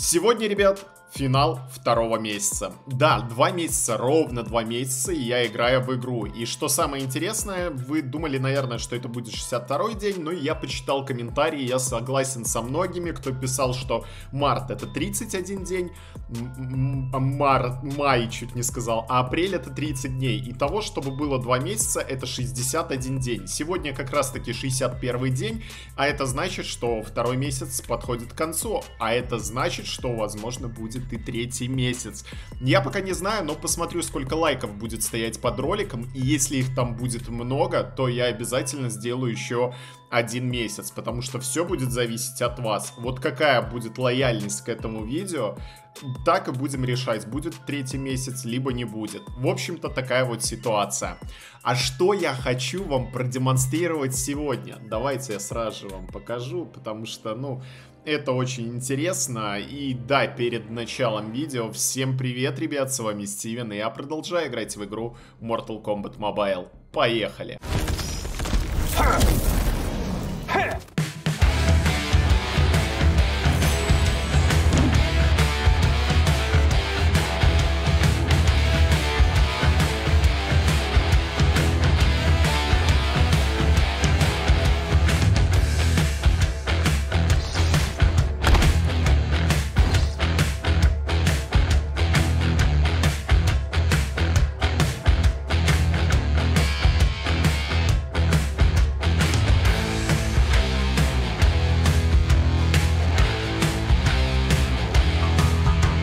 Сегодня, ребят, финал второго месяца. Да, два месяца, ровно два месяца, я играю в игру. И что самое интересное, вы думали, наверное, что это будет 62 день, но я почитал комментарии, я согласен со многими, кто писал, что март это 31 день, март, май чуть не сказал, а апрель это 30 дней. И того, чтобы было два месяца, это 61 день. Сегодня как раз таки 61 день, а это значит, что второй месяц подходит к концу, а это значит, что, возможно, будет и третий месяц. Я пока не знаю, но посмотрю, сколько лайков будет стоять под роликом. И если их там будет много, то я обязательно сделаю еще один месяц, потому что все будет зависеть от вас. Вот какая будет лояльность к этому видео, так и будем решать, будет третий месяц, либо не будет. В общем-то, такая вот ситуация. А что я хочу вам продемонстрировать сегодня? Давайте я сразу же вам покажу, потому что, ну, это очень интересно. И да, перед началом видео, всем привет, ребят, с вами Стивен, и я продолжаю играть в игру Mortal Kombat Mobile. Поехали!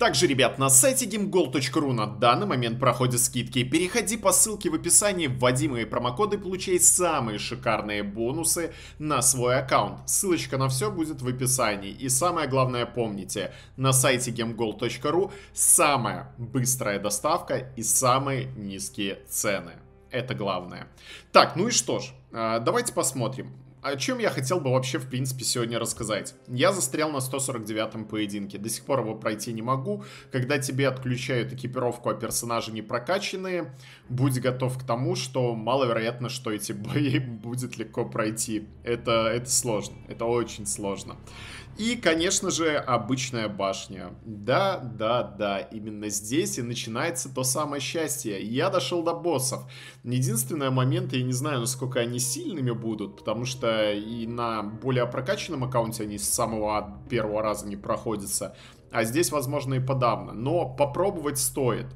Также, ребят, на сайте gamegold.ru на данный момент проходят скидки. Переходи по ссылке в описании, вводи мои промокоды, получай самые шикарные бонусы на свой аккаунт. Ссылочка на все будет в описании. И самое главное помните, на сайте gamegold.ru самая быстрая доставка и самые низкие цены. Это главное. Так, ну и что ж, а, давайте посмотрим о чем я хотел бы вообще, в принципе, сегодня рассказать. Я застрял на 149-м поединке. До сих пор его пройти не могу. Когда тебе отключают экипировку, а персонажи не прокачанные, будь готов к тому, что маловероятно, что эти бои будет легко пройти. Это, это сложно. Это очень сложно. И, конечно же, обычная башня. Да, да, да, именно здесь и начинается то самое счастье. Я дошел до боссов. Единственный момент, я не знаю, насколько они сильными будут, потому что и на более прокачанном аккаунте они с самого первого раза не проходятся. А здесь, возможно, и подавно. Но попробовать стоит.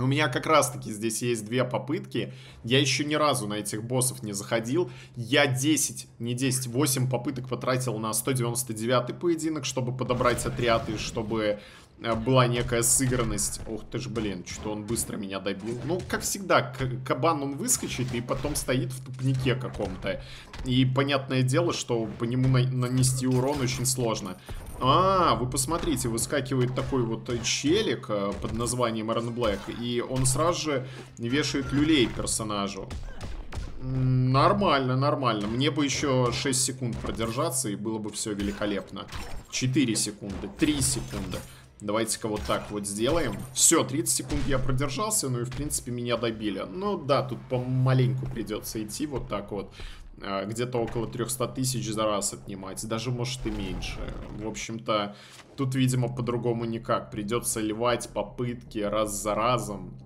У меня как раз-таки здесь есть две попытки. Я еще ни разу на этих боссов не заходил. Я 10, не 10, 8 попыток потратил на 199 поединок, чтобы подобрать отряд и чтобы э, была некая сыгранность. Ох ты ж, блин, что он быстро меня добил. Ну, как всегда, кабан он выскочит и потом стоит в тупнике каком-то. И понятное дело, что по нему нанести урон очень сложно. А, вы посмотрите, выскакивает такой вот челик э, под названием Эрон Блэк, и он сразу же вешает люлей персонажу. Нормально, нормально. Мне бы еще 6 секунд продержаться, и было бы все великолепно. 4 секунды, 3 секунды. Давайте-ка вот так вот сделаем. Все, 30 секунд я продержался, ну и в принципе меня добили. Ну да, тут помаленьку придется идти вот так вот. А, где-то около 300 тысяч за раз отнимать, даже может и меньше. В общем-то, тут, видимо, по-другому никак. Придется ливать попытки раз за разом.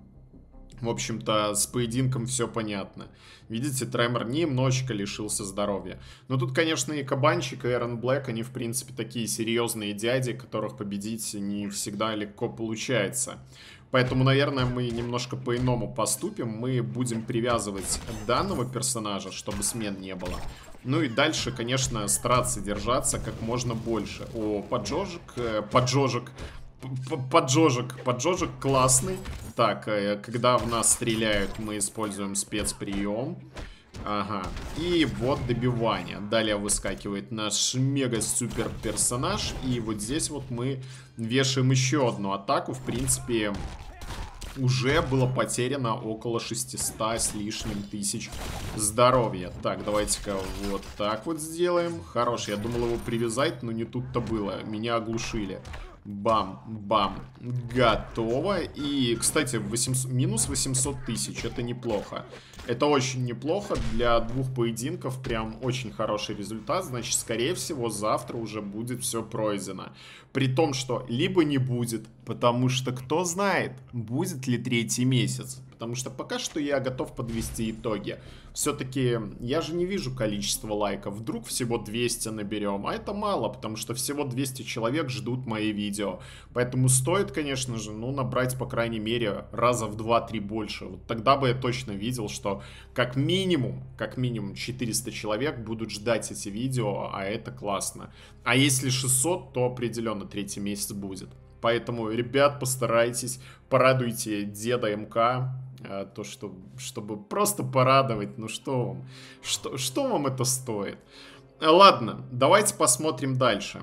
В общем-то, с поединком все понятно. Видите, Тремор немножечко лишился здоровья. Но тут, конечно, и Кабанчик, и Эрон Блэк, они, в принципе, такие серьезные дяди, которых победить не всегда легко получается. Поэтому, наверное, мы немножко по-иному поступим. Мы будем привязывать данного персонажа, чтобы смен не было. Ну и дальше, конечно, стараться держаться как можно больше. О, поджожик, э, поджожик, поджожик, поджожик классный. Так, э, когда в нас стреляют, мы используем спецприем. Ага. И вот добивание. Далее выскакивает наш мега-супер персонаж. И вот здесь вот мы вешаем еще одну атаку. В принципе, уже было потеряно около 600 с лишним тысяч здоровья. Так, давайте-ка вот так вот сделаем. Хорош, я думал его привязать, но не тут-то было. Меня оглушили. Бам-бам. Готово. И, кстати, 800, минус 800 тысяч. Это неплохо. Это очень неплохо. Для двух поединков прям очень хороший результат. Значит, скорее всего, завтра уже будет все пройдено. При том, что либо не будет, потому что кто знает, будет ли третий месяц. Потому что пока что я готов подвести итоги. Все-таки я же не вижу количество лайков. Вдруг всего 200 наберем. А это мало, потому что всего 200 человек ждут мои видео. Поэтому стоит, конечно же, ну, набрать, по крайней мере, раза в 2-3 больше. Вот тогда бы я точно видел, что как минимум, как минимум 400 человек будут ждать эти видео, а это классно. А если 600, то определенно третий месяц будет. Поэтому, ребят, постарайтесь, порадуйте деда МК, а, то, что, чтобы просто порадовать, ну что вам, что, что вам это стоит? Ладно, давайте посмотрим дальше.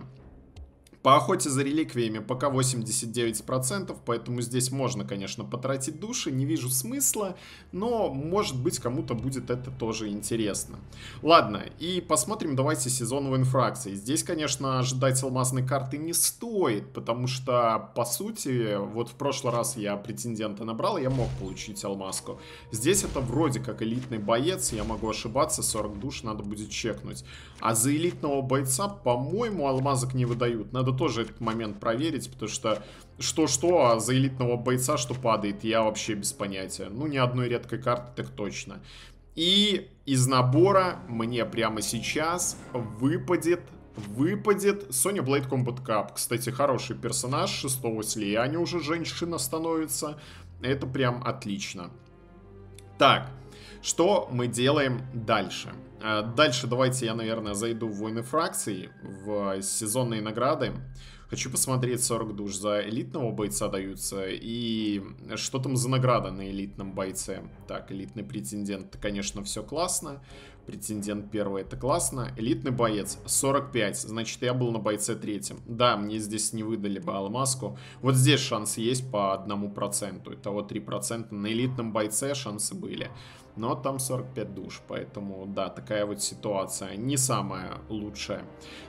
По охоте за реликвиями пока 89%, поэтому здесь можно, конечно, потратить души, не вижу смысла, но, может быть, кому-то будет это тоже интересно. Ладно, и посмотрим давайте сезон инфракции. Здесь, конечно, ожидать алмазной карты не стоит, потому что, по сути, вот в прошлый раз я претендента набрал, я мог получить алмазку. Здесь это вроде как элитный боец, я могу ошибаться, 40 душ надо будет чекнуть. А за элитного бойца, по-моему, алмазок не выдают. Надо тоже этот момент проверить, потому что что-что, а за элитного бойца что падает, я вообще без понятия. Ну, ни одной редкой карты, так точно. И из набора мне прямо сейчас выпадет выпадет Соня Blade Combat Cup. Кстати, хороший персонаж, шестого слияния уже женщина становится. Это прям отлично. Так, что мы делаем дальше? Э, дальше давайте я, наверное, зайду в войны фракций, в сезонные награды. Хочу посмотреть 40 душ за элитного бойца даются. И что там за награда на элитном бойце? Так, элитный претендент, конечно, все классно. Претендент первый, это классно. Элитный боец, 45. Значит, я был на бойце третьем. Да, мне здесь не выдали бы алмазку. Вот здесь шанс есть по одному проценту. Итого 3%. На элитном бойце шансы были но там 45 душ, поэтому, да, такая вот ситуация не самая лучшая.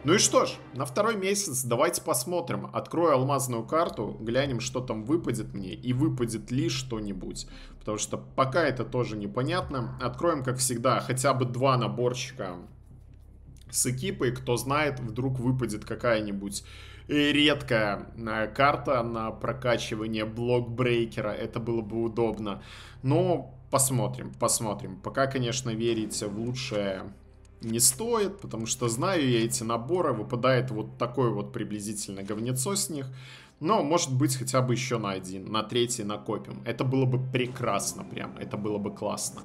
Ну и что ж, на второй месяц давайте посмотрим. Открою алмазную карту, глянем, что там выпадет мне и выпадет ли что-нибудь. Потому что пока это тоже непонятно. Откроем, как всегда, хотя бы два наборчика с экипой. Кто знает, вдруг выпадет какая-нибудь редкая э, карта на прокачивание блокбрейкера. Это было бы удобно. Но Посмотрим, посмотрим. Пока, конечно, верить в лучшее не стоит, потому что знаю я эти наборы, выпадает вот такое вот приблизительно говнецо с них. Но, может быть, хотя бы еще на один, на третий накопим. Это было бы прекрасно прям, это было бы классно.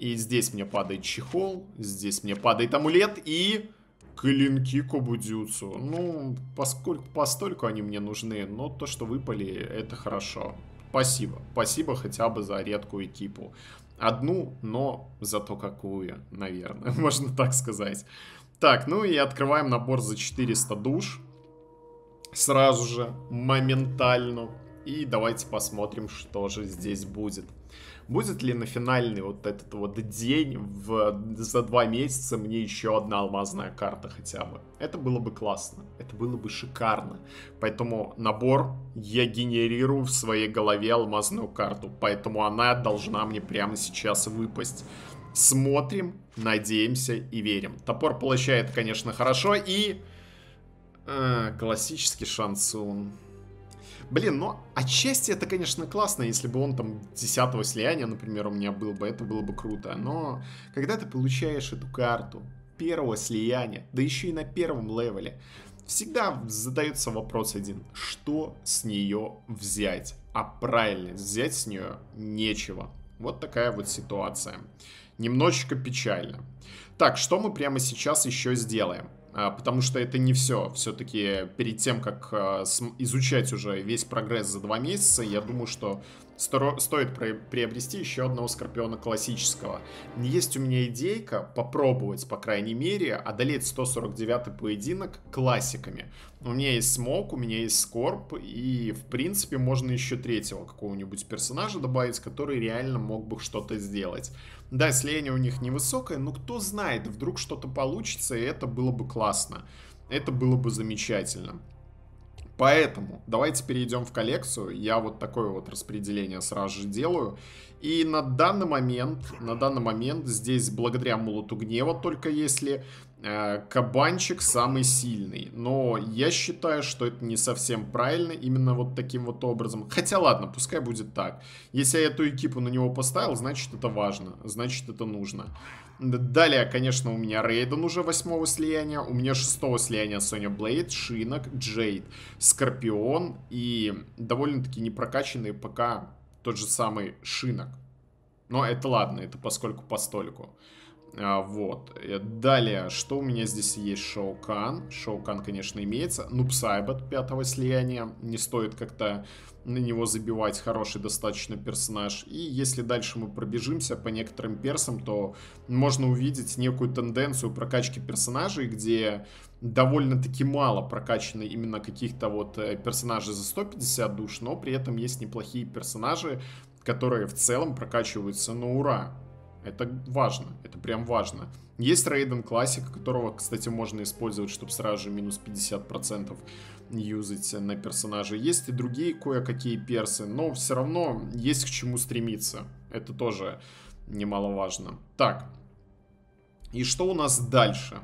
И здесь мне падает чехол, здесь мне падает амулет и клинки Кобудюцу. Ну, поскольку, постольку они мне нужны, но то, что выпали, это хорошо. Спасибо. Спасибо хотя бы за редкую экипу. Одну, но зато какую, наверное, можно так сказать. Так, ну и открываем набор за 400 душ. Сразу же, моментально. И давайте посмотрим, что же здесь будет. Будет ли на финальный вот этот вот день в, за два месяца мне еще одна алмазная карта хотя бы? Это было бы классно, это было бы шикарно. Поэтому набор я генерирую в своей голове алмазную карту, поэтому она должна мне прямо сейчас выпасть. Смотрим, надеемся и верим. Топор получает, конечно, хорошо и... А, классический шансун. Блин, ну, отчасти это, конечно, классно, если бы он там 10 слияния, например, у меня был бы, это было бы круто. Но когда ты получаешь эту карту первого слияния, да еще и на первом левеле, всегда задается вопрос один, что с нее взять? А правильно, взять с нее нечего. Вот такая вот ситуация. Немножечко печально. Так, что мы прямо сейчас еще сделаем? А, потому что это не все. Все-таки перед тем, как а, изучать уже весь прогресс за два месяца, я думаю, что стоит приобрести еще одного Скорпиона классического. Есть у меня идейка попробовать, по крайней мере, одолеть 149 поединок классиками. У меня есть Смок, у меня есть Скорп, и, в принципе, можно еще третьего какого-нибудь персонажа добавить, который реально мог бы что-то сделать. Да, слияние у них невысокое, но кто знает, вдруг что-то получится, и это было бы классно. Это было бы замечательно. Поэтому давайте перейдем в коллекцию. Я вот такое вот распределение сразу же делаю. И на данный момент, на данный момент здесь благодаря молоту гнева, только если кабанчик самый сильный. Но я считаю, что это не совсем правильно, именно вот таким вот образом. Хотя ладно, пускай будет так. Если я эту экипу на него поставил, значит это важно, значит это нужно. Далее, конечно, у меня Рейден уже восьмого слияния, у меня шестого слияния Соня Блейд, Шинок, Джейд, Скорпион и довольно-таки непрокачанные пока тот же самый Шинок. Но это ладно, это поскольку по столику. А, вот. Э, далее, что у меня здесь есть? Шоукан. Шоукан, конечно, имеется. Нупсайбот пятого слияния. Не стоит как-то на него забивать. Хороший достаточно персонаж. И если дальше мы пробежимся по некоторым персам, то можно увидеть некую тенденцию прокачки персонажей, где довольно-таки мало прокачаны именно каких-то вот э, персонажей за 150 душ, но при этом есть неплохие персонажи, которые в целом прокачиваются на ура. Это важно, это прям важно. Есть Рейден Классик, которого, кстати, можно использовать, чтобы сразу же минус 50% юзать на персонажа. Есть и другие кое-какие персы, но все равно есть к чему стремиться. Это тоже немаловажно. Так, и что у нас дальше?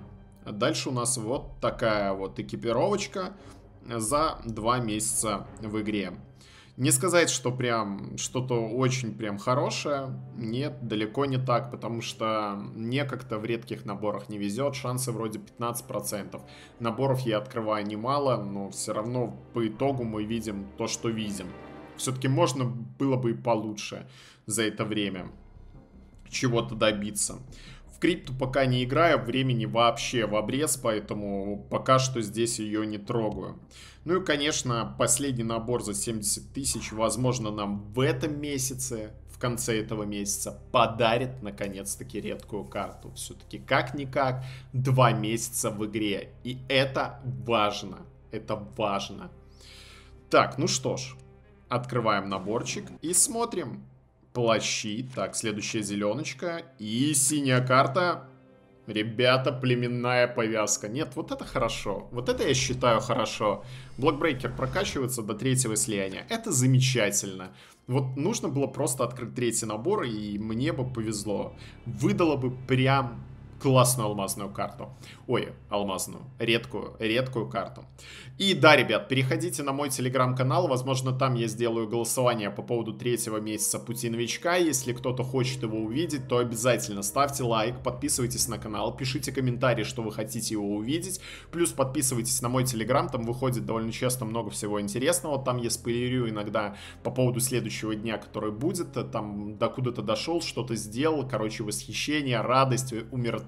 Дальше у нас вот такая вот экипировочка за два месяца в игре. Не сказать, что прям что-то очень прям хорошее. Нет, далеко не так, потому что мне как-то в редких наборах не везет. Шансы вроде 15%. Наборов я открываю немало, но все равно по итогу мы видим то, что видим. Все-таки можно было бы и получше за это время чего-то добиться. В крипту пока не играю, времени вообще в обрез, поэтому пока что здесь ее не трогаю. Ну и, конечно, последний набор за 70 тысяч, возможно, нам в этом месяце, в конце этого месяца, подарит, наконец-таки, редкую карту. Все-таки, как-никак, два месяца в игре. И это важно. Это важно. Так, ну что ж, открываем наборчик и смотрим плащи. Так, следующая зеленочка. И синяя карта. Ребята, племенная повязка. Нет, вот это хорошо. Вот это я считаю хорошо. Блокбрейкер прокачивается до третьего слияния. Это замечательно. Вот нужно было просто открыть третий набор, и мне бы повезло. Выдало бы прям классную алмазную карту. Ой, алмазную, редкую, редкую карту. И да, ребят, переходите на мой телеграм-канал, возможно, там я сделаю голосование по поводу третьего месяца пути новичка. Если кто-то хочет его увидеть, то обязательно ставьте лайк, подписывайтесь на канал, пишите комментарии, что вы хотите его увидеть. Плюс подписывайтесь на мой телеграм, там выходит довольно часто много всего интересного. Там я спойлерю иногда по поводу следующего дня, который будет. Там докуда-то дошел, что-то сделал, короче, восхищение, радость, умиротворение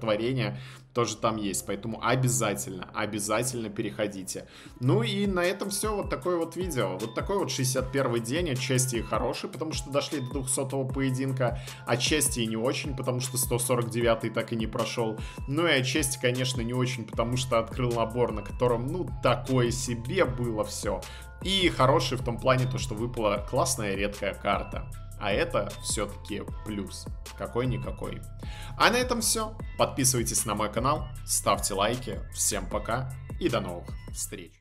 тоже там есть. Поэтому обязательно, обязательно переходите. Ну и на этом все. Вот такое вот видео. Вот такой вот 61 день. Отчасти и хороший, потому что дошли до 200 поединка. Отчасти и не очень, потому что 149 так и не прошел. Ну и отчасти, конечно, не очень, потому что открыл набор, на котором, ну, такое себе было все. И хороший в том плане, то, что выпала классная редкая карта. А это все-таки плюс. Какой-никакой. А на этом все. Подписывайтесь на мой канал, ставьте лайки. Всем пока и до новых встреч.